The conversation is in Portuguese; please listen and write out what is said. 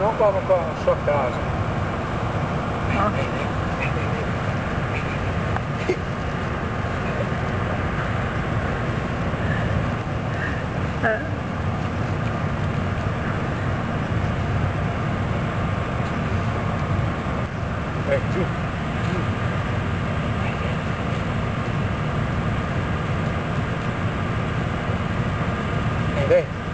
Não como com a sua casa. É. Thank you. 对。